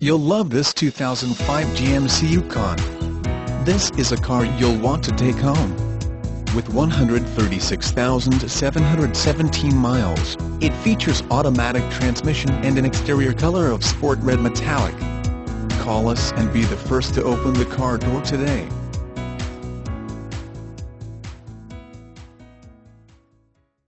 You'll love this 2005 GMC Yukon. This is a car you'll want to take home. With 136,717 miles, it features automatic transmission and an exterior color of sport red metallic. Call us and be the first to open the car door today.